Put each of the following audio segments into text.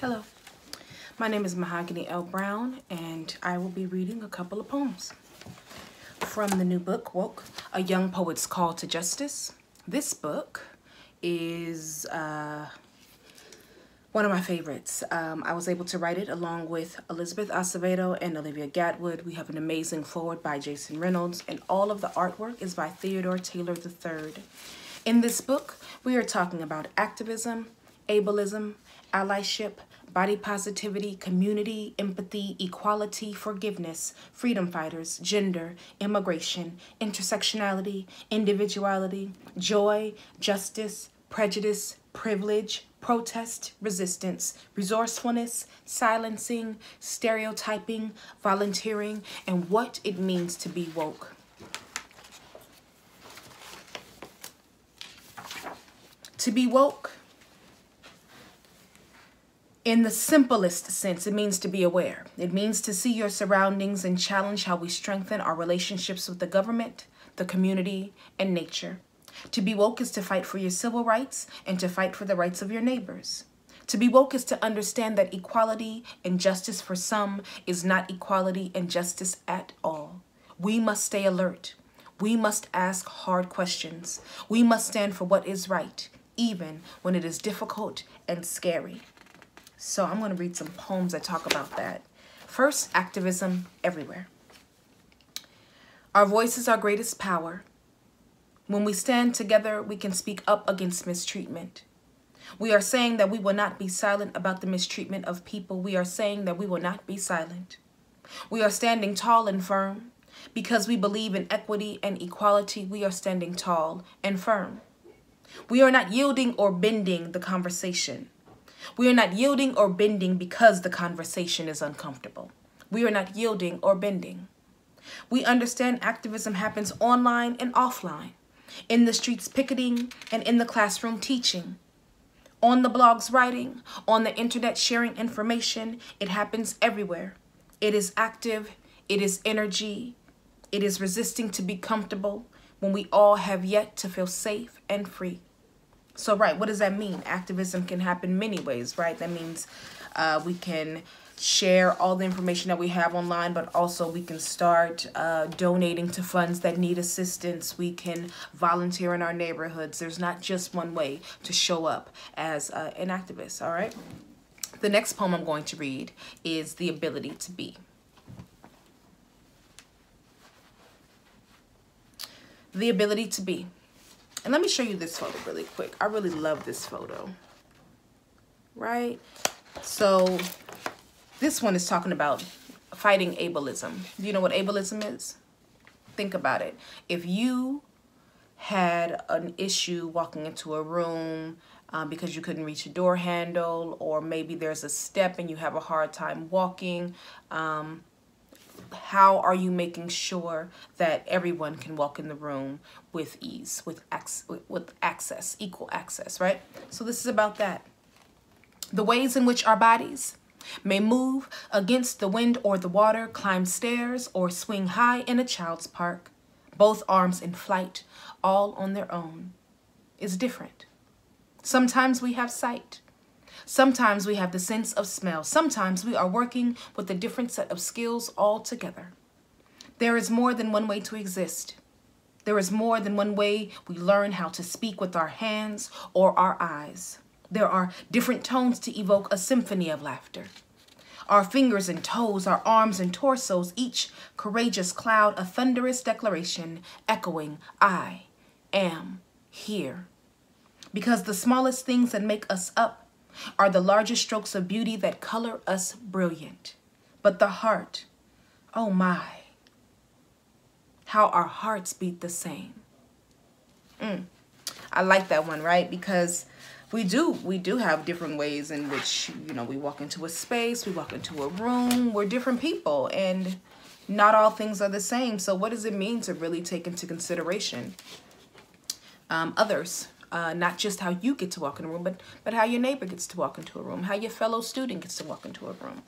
Hello, my name is Mahogany L. Browne, and I will be reading a couple of poems from the new book, Woke, A Young Poet's Call to Justice. This book is uh, one of my favorites. Um, I was able to write it along with Elizabeth Acevedo and Olivia Gatwood. We have an amazing foreword by Jason Reynolds, and all of the artwork is by Theodore Taylor III. In this book, we are talking about activism, ableism, allyship, body positivity, community, empathy, equality, forgiveness, freedom fighters, gender, immigration, intersectionality, individuality, joy, justice, prejudice, privilege, protest, resistance, resourcefulness, silencing, stereotyping, volunteering, and what it means to be woke. To be woke in the simplest sense, it means to be aware. It means to see your surroundings and challenge how we strengthen our relationships with the government, the community, and nature. To be woke is to fight for your civil rights and to fight for the rights of your neighbors. To be woke is to understand that equality and justice for some is not equality and justice at all. We must stay alert. We must ask hard questions. We must stand for what is right, even when it is difficult and scary. So I'm going to read some poems that talk about that. First, activism everywhere. Our voice is our greatest power. When we stand together, we can speak up against mistreatment. We are saying that we will not be silent about the mistreatment of people. We are saying that we will not be silent. We are standing tall and firm. Because we believe in equity and equality, we are standing tall and firm. We are not yielding or bending the conversation. We are not yielding or bending because the conversation is uncomfortable. We are not yielding or bending. We understand activism happens online and offline, in the streets picketing and in the classroom teaching, on the blogs writing, on the internet sharing information. It happens everywhere. It is active, it is energy, it is resisting to be comfortable when we all have yet to feel safe and free. So, right, what does that mean? Activism can happen many ways, right? That means uh, we can share all the information that we have online, but also we can start uh, donating to funds that need assistance. We can volunteer in our neighborhoods. There's not just one way to show up as uh, an activist, all right? The next poem I'm going to read is The Ability to Be. The Ability to Be. And let me show you this photo really quick. I really love this photo. Right? So this one is talking about fighting ableism. Do you know what ableism is? Think about it. If you had an issue walking into a room um, because you couldn't reach a door handle or maybe there's a step and you have a hard time walking, um, how are you making sure that everyone can walk in the room with ease, with, ac with access, equal access, right? So this is about that. The ways in which our bodies may move against the wind or the water, climb stairs, or swing high in a child's park, both arms in flight, all on their own, is different. Sometimes we have sight, Sometimes we have the sense of smell. Sometimes we are working with a different set of skills altogether. There is more than one way to exist. There is more than one way we learn how to speak with our hands or our eyes. There are different tones to evoke a symphony of laughter. Our fingers and toes, our arms and torsos, each courageous cloud, a thunderous declaration echoing, I am here. Because the smallest things that make us up are the largest strokes of beauty that color us brilliant. But the heart, oh my, how our hearts beat the same. Mm. I like that one, right? Because we do, we do have different ways in which, you know, we walk into a space, we walk into a room, we're different people and not all things are the same. So what does it mean to really take into consideration um, others? Uh, not just how you get to walk in a room, but, but how your neighbor gets to walk into a room, how your fellow student gets to walk into a room.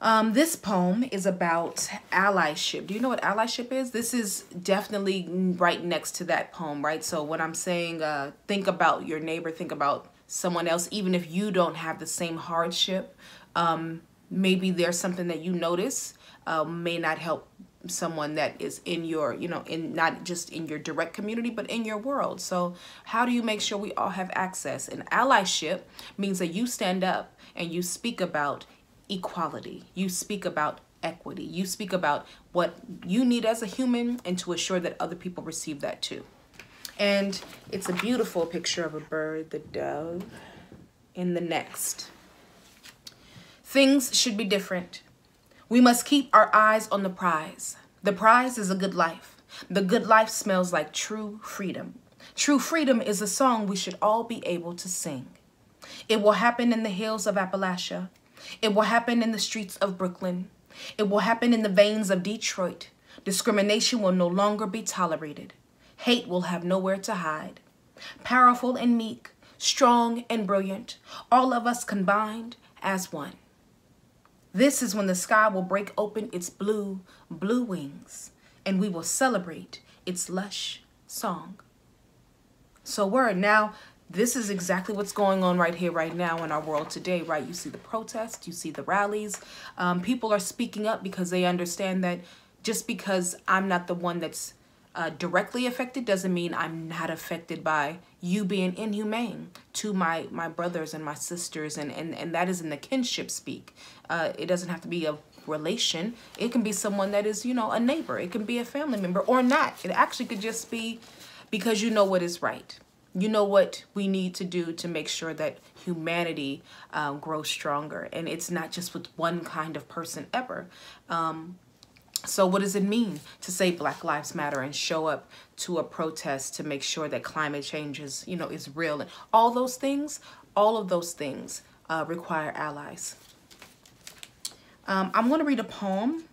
Um, this poem is about allyship. Do you know what allyship is? This is definitely right next to that poem, right? So when I'm saying uh, think about your neighbor, think about someone else, even if you don't have the same hardship. Um, maybe there's something that you notice uh, may not help someone that is in your you know in not just in your direct community but in your world. So how do you make sure we all have access? And allyship means that you stand up and you speak about equality. You speak about equity. You speak about what you need as a human and to assure that other people receive that too. And it's a beautiful picture of a bird the dove in the next. Things should be different we must keep our eyes on the prize. The prize is a good life. The good life smells like true freedom. True freedom is a song we should all be able to sing. It will happen in the hills of Appalachia. It will happen in the streets of Brooklyn. It will happen in the veins of Detroit. Discrimination will no longer be tolerated. Hate will have nowhere to hide. Powerful and meek, strong and brilliant, all of us combined as one. This is when the sky will break open its blue, blue wings, and we will celebrate its lush song. So word, now this is exactly what's going on right here, right now in our world today, right? You see the protests, you see the rallies. Um, people are speaking up because they understand that just because I'm not the one that's uh, directly affected doesn't mean I'm not affected by you being inhumane to my my brothers and my sisters and and, and that is in the kinship speak. Uh, it doesn't have to be a relation. It can be someone that is you know a neighbor. It can be a family member or not. It actually could just be because you know what is right. You know what we need to do to make sure that humanity um, grows stronger. And it's not just with one kind of person ever. Um, so what does it mean to say Black Lives Matter and show up to a protest to make sure that climate change is, you know, is real and all those things, all of those things uh, require allies. Um, I'm going to read a poem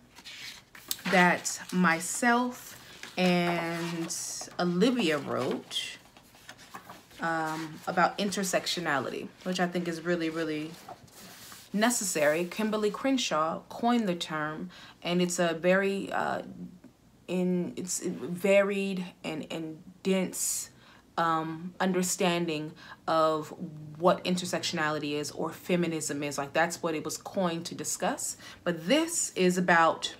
that myself and Olivia wrote um, about intersectionality, which I think is really, really necessary. Kimberly Crenshaw coined the term, and it's a very uh, in it's varied and and dense um, understanding of what intersectionality is or feminism is. Like that's what it was coined to discuss. But this is about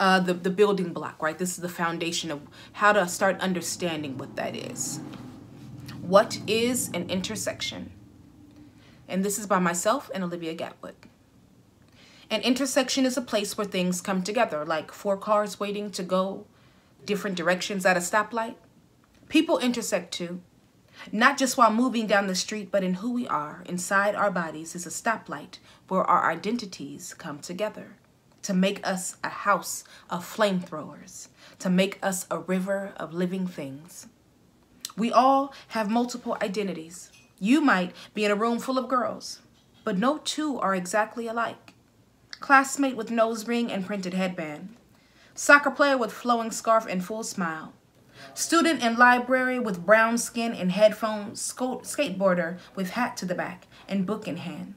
uh, the, the building block, right? This is the foundation of how to start understanding what that is. What is an intersection? And this is by myself and Olivia Gatwood. An intersection is a place where things come together, like four cars waiting to go different directions at a stoplight. People intersect too, not just while moving down the street, but in who we are. Inside our bodies is a stoplight where our identities come together to make us a house of flamethrowers, to make us a river of living things. We all have multiple identities, you might be in a room full of girls, but no two are exactly alike. Classmate with nose ring and printed headband. Soccer player with flowing scarf and full smile. Student in library with brown skin and headphones. Skateboarder with hat to the back and book in hand.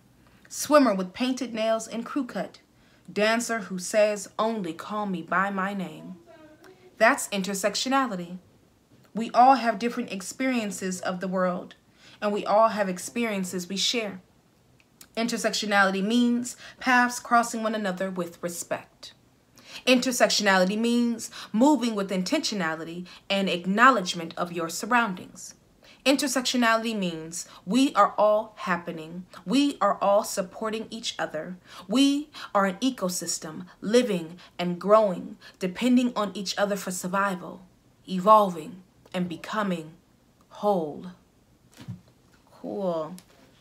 Swimmer with painted nails and crew cut. Dancer who says, only call me by my name. That's intersectionality. We all have different experiences of the world and we all have experiences we share. Intersectionality means paths crossing one another with respect. Intersectionality means moving with intentionality and acknowledgement of your surroundings. Intersectionality means we are all happening. We are all supporting each other. We are an ecosystem living and growing, depending on each other for survival, evolving, and becoming whole. Cool.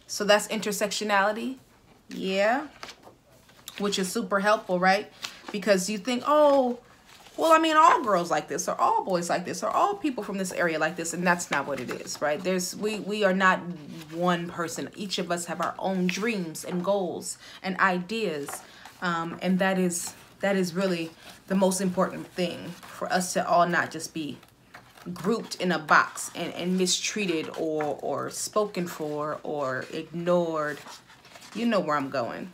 So that's intersectionality. Yeah. Which is super helpful, right? Because you think, oh, well, I mean, all girls like this, or all boys like this, or all people from this area like this, and that's not what it is, right? There's we we are not one person. Each of us have our own dreams and goals and ideas, um, and that is that is really the most important thing for us to all not just be grouped in a box and, and mistreated or, or spoken for or ignored. You know where I'm going.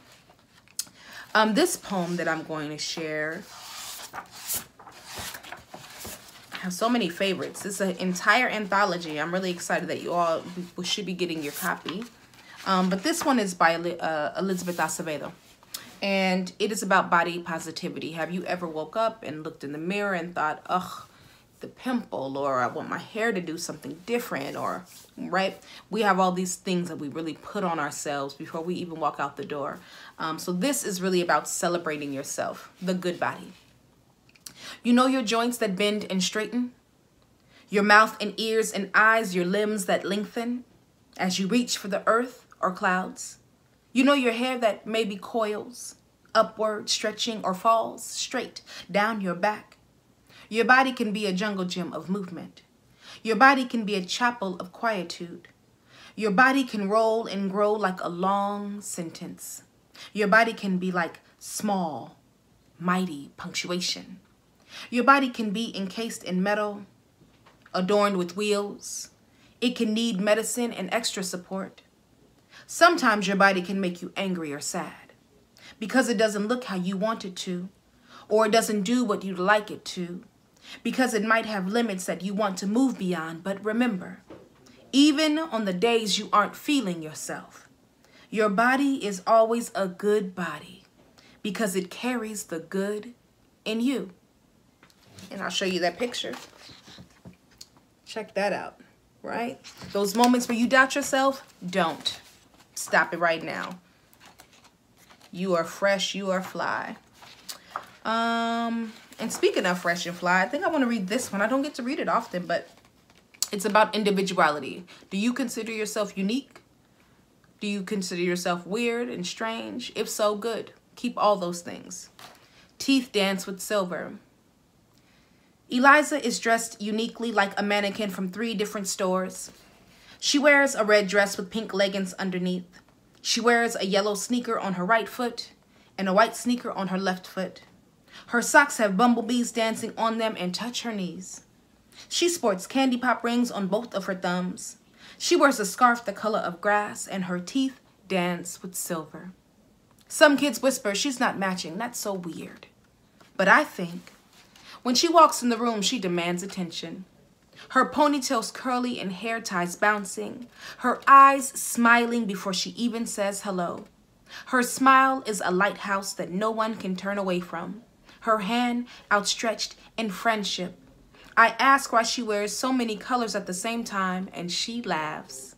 Um, this poem that I'm going to share have so many favorites. It's an entire anthology. I'm really excited that you all should be getting your copy. Um, but this one is by uh, Elizabeth Acevedo. And it is about body positivity. Have you ever woke up and looked in the mirror and thought, ugh, the pimple or I want my hair to do something different or right? We have all these things that we really put on ourselves before we even walk out the door. Um, so this is really about celebrating yourself the good body. You know your joints that bend and straighten? Your mouth and ears and eyes your limbs that lengthen as you reach for the earth or clouds? You know your hair that maybe coils upward stretching or falls straight down your back your body can be a jungle gym of movement. Your body can be a chapel of quietude. Your body can roll and grow like a long sentence. Your body can be like small, mighty punctuation. Your body can be encased in metal, adorned with wheels. It can need medicine and extra support. Sometimes your body can make you angry or sad because it doesn't look how you want it to, or it doesn't do what you'd like it to, because it might have limits that you want to move beyond. But remember, even on the days you aren't feeling yourself, your body is always a good body because it carries the good in you. And I'll show you that picture. Check that out, right? Those moments where you doubt yourself, don't. Stop it right now. You are fresh, you are fly. Um, and speaking of Fresh and Fly, I think I want to read this one. I don't get to read it often, but it's about individuality. Do you consider yourself unique? Do you consider yourself weird and strange? If so, good. Keep all those things. Teeth dance with silver. Eliza is dressed uniquely like a mannequin from three different stores. She wears a red dress with pink leggings underneath. She wears a yellow sneaker on her right foot and a white sneaker on her left foot. Her socks have bumblebees dancing on them and touch her knees. She sports candy pop rings on both of her thumbs. She wears a scarf the color of grass and her teeth dance with silver. Some kids whisper she's not matching. That's so weird. But I think when she walks in the room, she demands attention. Her ponytail's curly and hair ties bouncing. Her eyes smiling before she even says hello. Her smile is a lighthouse that no one can turn away from her hand outstretched in friendship. I ask why she wears so many colors at the same time, and she laughs.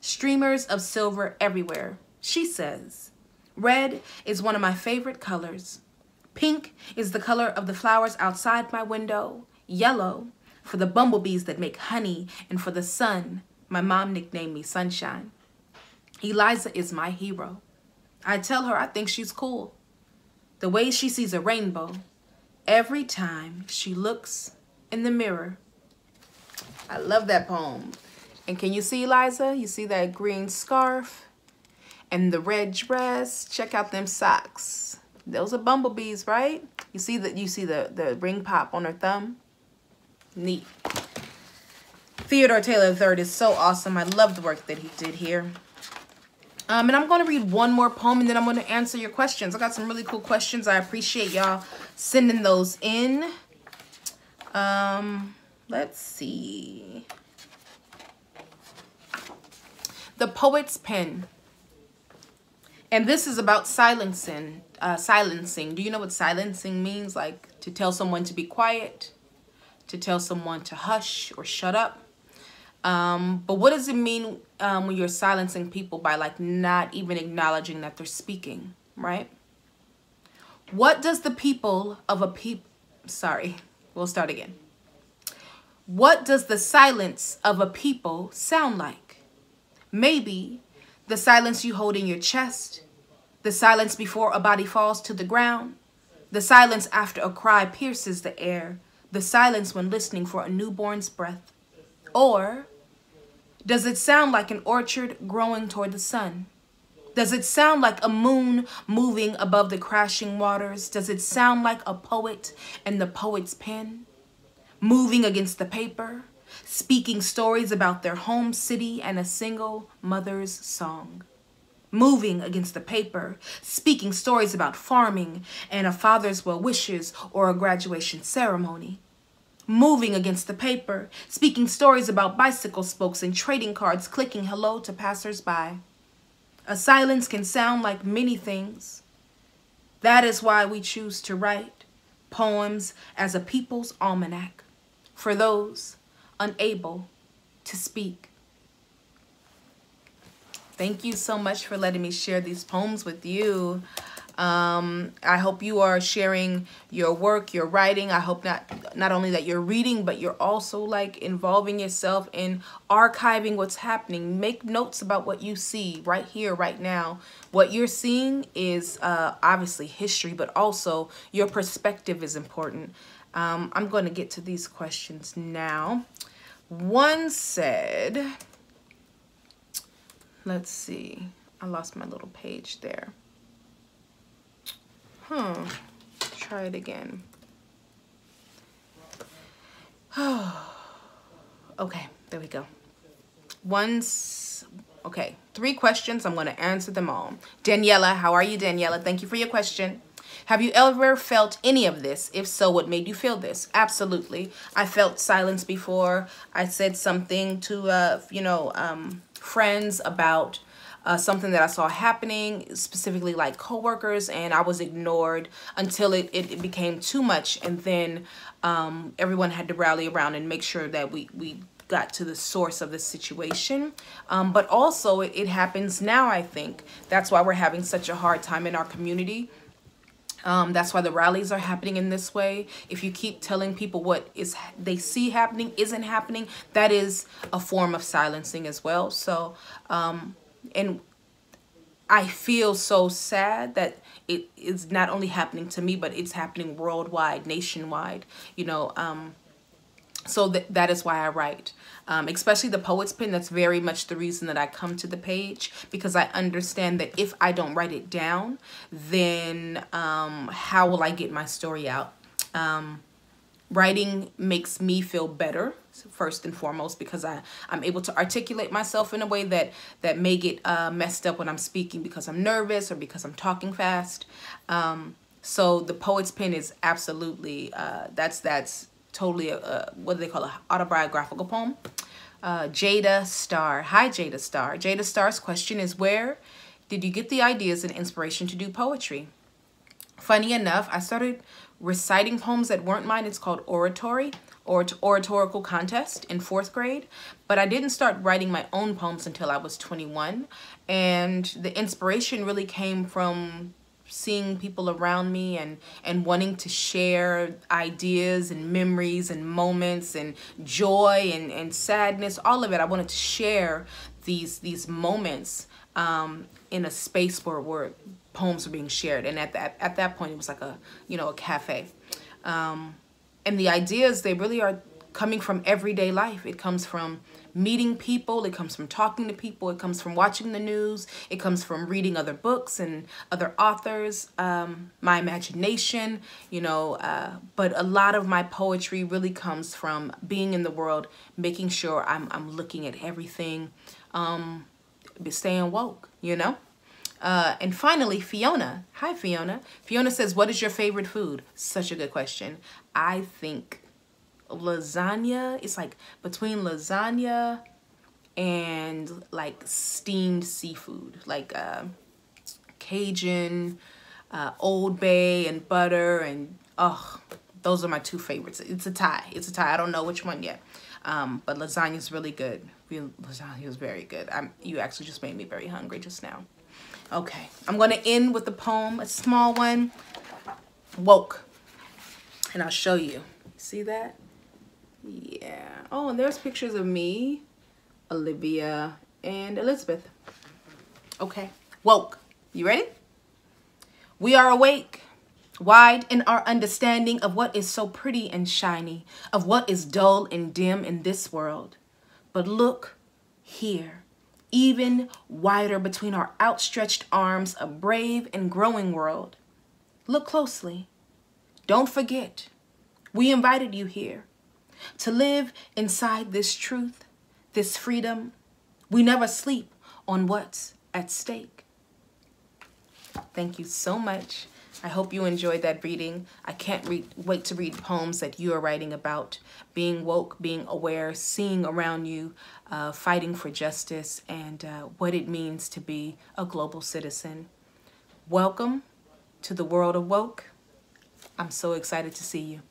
Streamers of silver everywhere, she says. Red is one of my favorite colors. Pink is the color of the flowers outside my window. Yellow for the bumblebees that make honey, and for the sun, my mom nicknamed me Sunshine. Eliza is my hero. I tell her I think she's cool the way she sees a rainbow every time she looks in the mirror. I love that poem. And can you see, Eliza? You see that green scarf and the red dress? Check out them socks. Those are bumblebees, right? You see that you see the, the ring pop on her thumb? Neat. Theodore Taylor III is so awesome. I love the work that he did here. Um, and I'm going to read one more poem and then I'm going to answer your questions. I got some really cool questions. I appreciate y'all sending those in. Um, let's see. The Poet's Pen. And this is about silencing. Uh, silencing. Do you know what silencing means? Like to tell someone to be quiet, to tell someone to hush or shut up. Um, but what does it mean um, when you're silencing people by like not even acknowledging that they're speaking, right? What does the people of a people, sorry, we'll start again. What does the silence of a people sound like? Maybe the silence you hold in your chest, the silence before a body falls to the ground, the silence after a cry pierces the air, the silence when listening for a newborn's breath, or does it sound like an orchard growing toward the sun? Does it sound like a moon moving above the crashing waters? Does it sound like a poet and the poet's pen? Moving against the paper, speaking stories about their home city and a single mother's song. Moving against the paper, speaking stories about farming and a father's well wishes or a graduation ceremony moving against the paper, speaking stories about bicycle spokes and trading cards, clicking hello to passersby. A silence can sound like many things. That is why we choose to write poems as a people's almanac for those unable to speak. Thank you so much for letting me share these poems with you. Um, I hope you are sharing your work, your writing. I hope not not only that you're reading, but you're also like involving yourself in archiving what's happening. Make notes about what you see right here, right now. What you're seeing is uh, obviously history, but also your perspective is important. Um, I'm going to get to these questions now. One said, let's see, I lost my little page there. Hmm. Try it again. okay, there we go. Once, okay, three questions. I'm going to answer them all. Daniela, how are you, Daniela? Thank you for your question. Have you ever felt any of this? If so, what made you feel this? Absolutely. I felt silence before. I said something to, uh, you know, um, friends about uh, something that I saw happening, specifically like coworkers, and I was ignored until it, it, became too much. And then um, everyone had to rally around and make sure that we, we got to the source of the situation. Um, but also it, it happens now, I think. That's why we're having such a hard time in our community. Um, that's why the rallies are happening in this way. If you keep telling people what is they see happening isn't happening, that is a form of silencing as well. So um, and I feel so sad that it is not only happening to me, but it's happening worldwide, nationwide, you know, um, so that that is why I write. Um, especially the Poet's Pen, that's very much the reason that I come to the page because I understand that if I don't write it down, then um, how will I get my story out? Um, writing makes me feel better first and foremost because I, I'm able to articulate myself in a way that, that may get uh, messed up when I'm speaking because I'm nervous or because I'm talking fast. Um, so the poet's pen is absolutely, uh, that's, that's totally, a, a, what do they call it, autobiographical poem. Uh, Jada Star. Hi, Jada Star. Jada Star's question is, where did you get the ideas and inspiration to do poetry? Funny enough, I started reciting poems that weren't mine. It's called oratory or oratorical contest in fourth grade, but I didn't start writing my own poems until I was 21. And the inspiration really came from seeing people around me and and wanting to share ideas and memories and moments and joy and, and sadness all of it i wanted to share these these moments um, in a space where, where poems were being shared and at that at that point it was like a you know a cafe um, and the ideas, they really are coming from everyday life. It comes from meeting people. It comes from talking to people. It comes from watching the news. It comes from reading other books and other authors, um, my imagination, you know. Uh, but a lot of my poetry really comes from being in the world, making sure I'm, I'm looking at everything, um, staying woke, you know. Uh, and finally, Fiona. Hi, Fiona. Fiona says, what is your favorite food? Such a good question. I think lasagna, it's like between lasagna and like steamed seafood, like uh, Cajun, uh, Old Bay and butter and oh, those are my two favorites. It's a tie. It's a tie. I don't know which one yet. Um, but lasagna is really good. Lasagna was very good. I'm, you actually just made me very hungry just now. Okay, I'm going to end with a poem, a small one, Woke. And I'll show you. See that? Yeah. Oh, and there's pictures of me, Olivia, and Elizabeth. Okay, Woke. You ready? We are awake, wide in our understanding of what is so pretty and shiny, of what is dull and dim in this world. But look here even wider between our outstretched arms, a brave and growing world. Look closely. Don't forget, we invited you here to live inside this truth, this freedom. We never sleep on what's at stake. Thank you so much I hope you enjoyed that reading. I can't wait to read poems that you are writing about being woke, being aware, seeing around you, uh, fighting for justice, and uh, what it means to be a global citizen. Welcome to the world of woke. I'm so excited to see you.